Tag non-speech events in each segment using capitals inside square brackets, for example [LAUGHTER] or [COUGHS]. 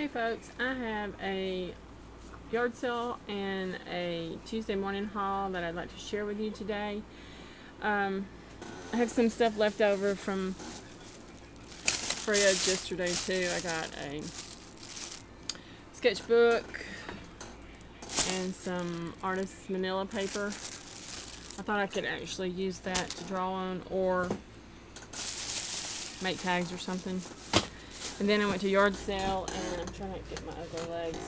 Hey folks, I have a yard sale and a Tuesday morning haul that I'd like to share with you today. Um, I have some stuff left over from Fred's yesterday too. I got a sketchbook and some artist's manila paper. I thought I could actually use that to draw on or make tags or something. And then I went to yard sale and I'm trying to get my other legs.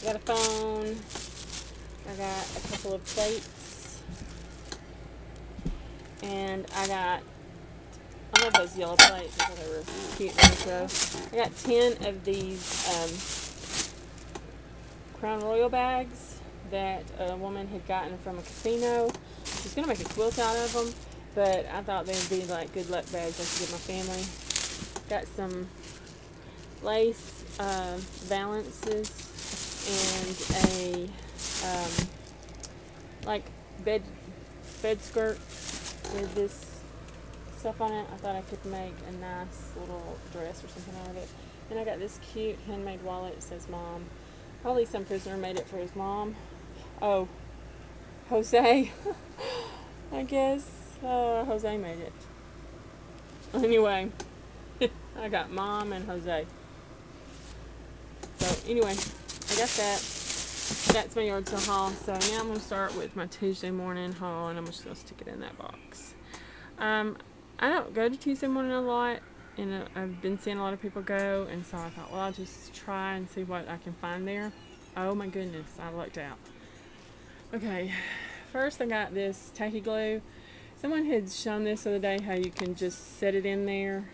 I got a phone. I got a couple of plates. And I got, I love those yellow plates. I thought they were cute I got 10 of these um, Crown Royal bags that a woman had gotten from a casino. She's going to make a quilt out of them, but I thought they would be like good luck bags I could give my family. Got some lace uh, valances and a um, like bed bed skirt with this stuff on it. I thought I could make a nice little dress or something out of it. And I got this cute handmade wallet. Says mom. Probably some prisoner made it for his mom. Oh, Jose. [LAUGHS] I guess uh, Jose made it. Anyway. I got mom and Jose. So anyway, I got that. That's my yard sale haul. So now I'm going to start with my Tuesday morning haul and I'm just going to stick it in that box. Um, I don't go to Tuesday morning a lot and uh, I've been seeing a lot of people go and so I thought, well, I'll just try and see what I can find there. Oh my goodness, I lucked out. Okay, first I got this tacky glue. Someone had shown this the other day how you can just set it in there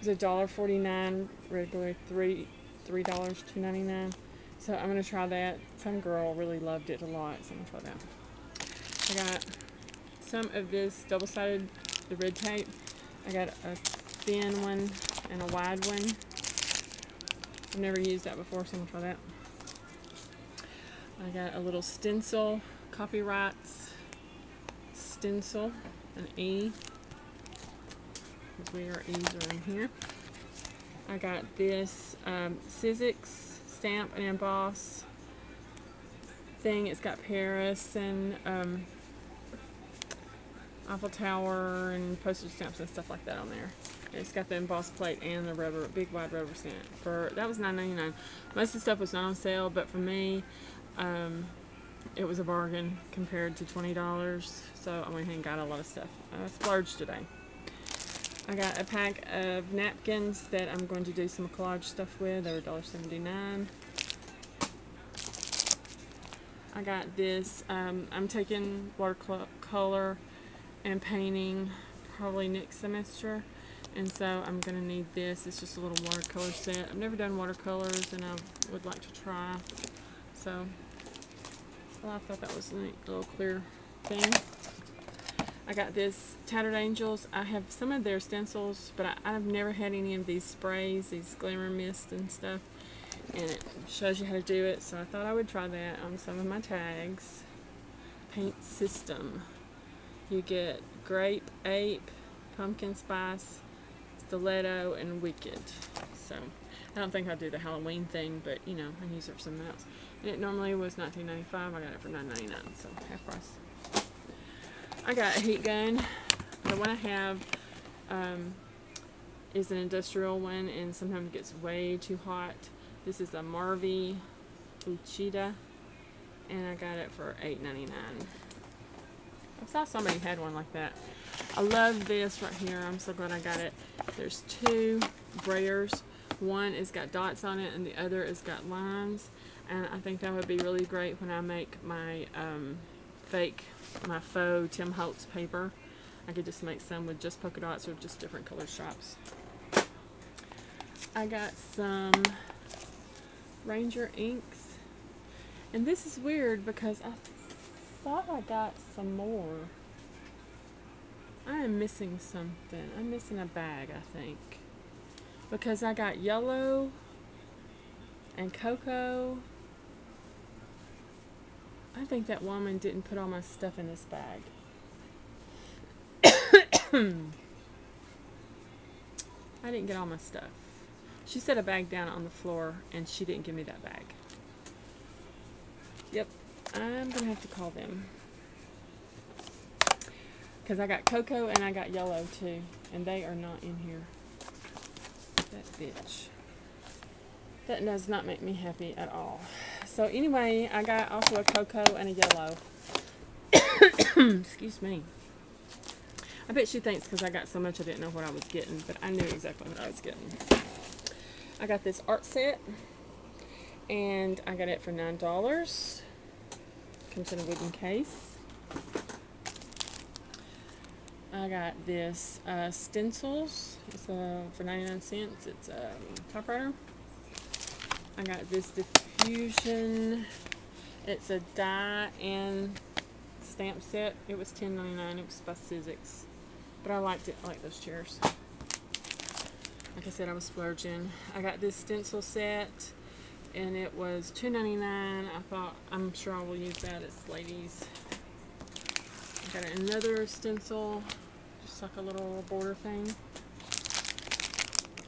it's a dollar forty nine, regular three three dollars two ninety nine. So I'm gonna try that. Some girl really loved it a lot, so I'm gonna try that. I got some of this double sided the red tape. I got a thin one and a wide one. I've never used that before, so I'm gonna try that. I got a little stencil, copyrights stencil, an E we are easier in here. I got this um, Sizzix stamp and emboss thing. It's got Paris and um, Eiffel Tower and postage stamps and stuff like that on there. It's got the embossed plate and the rubber, big wide rubber stamp. For that was $9.99. Most of the stuff was not on sale, but for me, um, it was a bargain compared to $20. So I went ahead and got a lot of stuff. I splurged today. I got a pack of napkins that I'm going to do some collage stuff with. They were $1.79. I got this. Um, I'm taking watercolor and painting probably next semester. And so I'm going to need this. It's just a little watercolor set. I've never done watercolors and I would like to try. So well, I thought that was a neat little clear thing. I got this Tattered Angels. I have some of their stencils, but I, have never had any of these sprays, these glimmer mist and stuff. And it shows you how to do it, so I thought I would try that on some of my tags. Paint System. You get Grape, Ape, Pumpkin Spice, Stiletto, and Wicked. So, I don't think I'll do the Halloween thing, but, you know, I can use it for something else. And it normally was $19.95. I got it for $9.99, so half price. I got a heat gun. The one I have um, is an industrial one and sometimes it gets way too hot. This is a Marvy Uchida and I got it for $8.99. I saw somebody had one like that. I love this right here. I'm so glad I got it. There's two brayers. One is got dots on it and the other is got lines. And I think that would be really great when I make my um, fake, my faux Tim Holtz paper. I could just make some with just polka dots or just different color stripes. I got some Ranger inks. And this is weird because I thought I got some more. I am missing something. I'm missing a bag, I think. Because I got yellow and cocoa I think that woman didn't put all my stuff in this bag. [COUGHS] I didn't get all my stuff. She set a bag down on the floor and she didn't give me that bag. Yep, I'm gonna have to call them. Because I got cocoa and I got yellow too, and they are not in here. That bitch. That does not make me happy at all. So anyway, I got also a cocoa and a yellow. [COUGHS] Excuse me. I bet she thinks because I got so much I didn't know what I was getting, but I knew exactly what I was getting. I got this art set, and I got it for $9. Comes in a wooden case. I got this uh, stencils. It's uh, for 99 cents. It's a um, typewriter. I got this diffusion. It's a die and stamp set. It was $10.99. It was by Sizzix. But I liked it. I like those chairs. Like I said, I was splurging. I got this stencil set and it was $2.99. I thought, I'm sure I will use that as ladies. I got another stencil, just like a little border thing.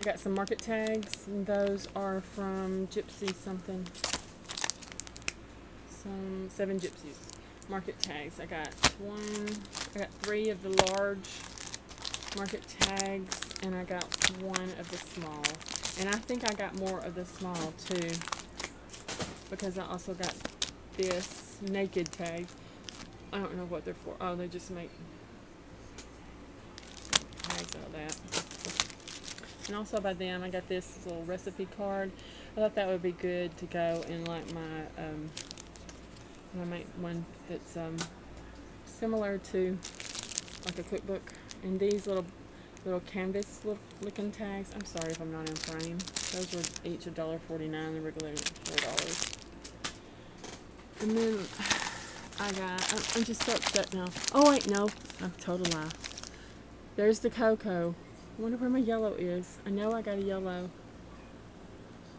I got some market tags, and those are from Gypsy something. Some seven gypsies market tags. I got one, I got three of the large market tags, and I got one of the small. And I think I got more of the small too, because I also got this naked tag. I don't know what they're for. Oh, they just make tags out of that. And also by them, I got this little recipe card. I thought that would be good to go in like my, um, I make one that's um, similar to like a cookbook. And these little little canvas looking tags. I'm sorry if I'm not in frame. Those were each $1.49. The regular $4. And then I got, I'm just so upset now. Oh wait, no, I'm total lie. There's the cocoa. I wonder where my yellow is. I know I got a yellow.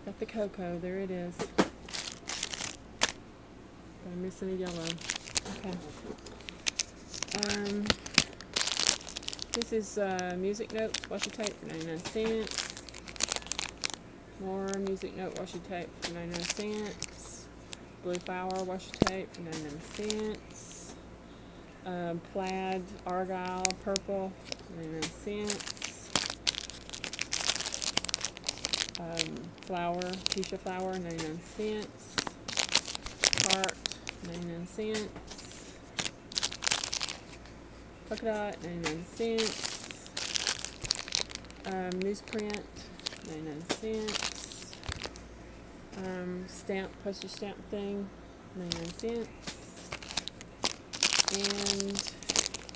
Got the cocoa, there it is. But I'm missing a yellow. Okay. Um, this is uh, music note washi tape for 99 cents. More music note washi tape for 99 cents. Blue flower washi tape for 99 cents. Um, plaid argyle purple 99 cents. Um, flower, Tisha flower 99 cents. Heart 99 cents polka dot, 99 cents. Um, newsprint, 99 cents. Um, stamp, postage stamp thing, 99 cents. And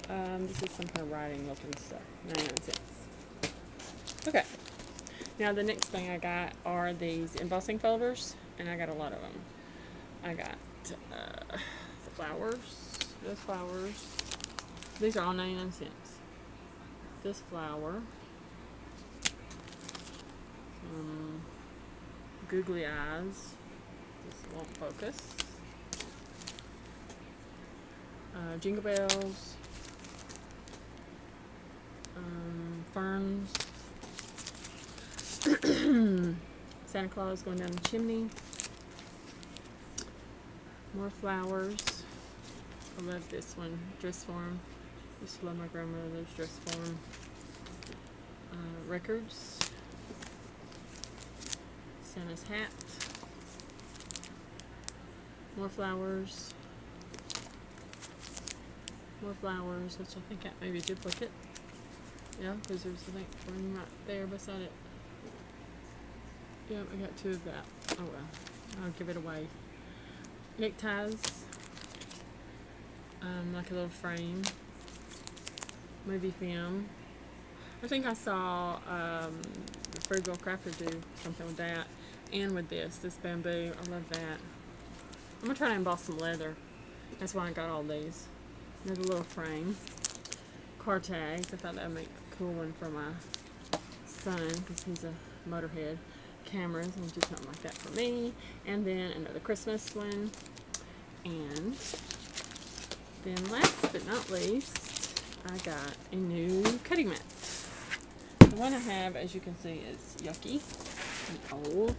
um, this is some kind of writing looking stuff, 99 cents. Okay. Now the next thing I got are these embossing folders, and I got a lot of them. I got uh, the flowers, those flowers, these are all 99 cents. This flower. Some googly eyes. This won't focus. Uh, jingle bells. Um, ferns. [CLEARS THROAT] Santa Claus going down the chimney. More flowers. I love this one. Dress form. Just love my grandmother's dress form. Uh, records. Santa's hat. More flowers. More flowers, which I think that may be duplicate. Yeah, because there's think one right there beside it. Yep, I got two of that. Oh well, I'll give it away. Neckties. Um, like a little frame movie film. I think I saw um, the Frugal Crafter do something with that. And with this, this bamboo. I love that. I'm to try to emboss some leather. That's why I got all these. Another little frame. Car tags. I thought that would make a cool one for my son because he's a motorhead. Cameras. I'm do something like that for me. And then another Christmas one. And then last but not least, I got a new cutting mat. The one I have, as you can see, is yucky. pretty old.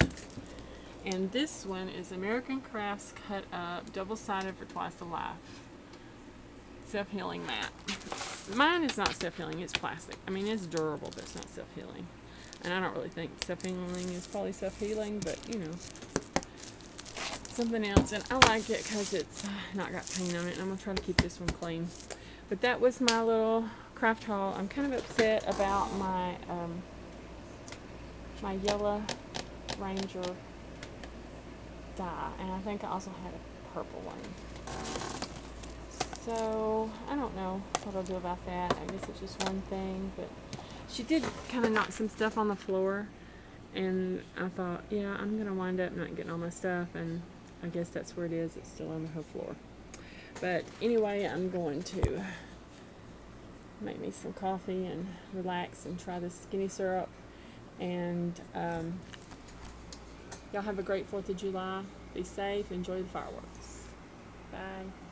And this one is American Crafts cut up, double sided for twice the life. Self healing mat. Mine is not self healing, it's plastic. I mean, it's durable, but it's not self healing. And I don't really think self healing is probably self healing, but you know, something else. And I like it because it's uh, not got paint on it. And I'm going to try to keep this one clean. But that was my little craft haul. I'm kind of upset about my um, my yellow Ranger dye. And I think I also had a purple one. So, I don't know what I'll do about that. I guess it's just one thing. But she did kind of knock some stuff on the floor. And I thought, yeah, I'm going to wind up not getting all my stuff. And I guess that's where it is. It's still on the floor. But anyway, I'm going to make me some coffee and relax and try this skinny syrup. And um, y'all have a great 4th of July. Be safe. Enjoy the fireworks. Bye.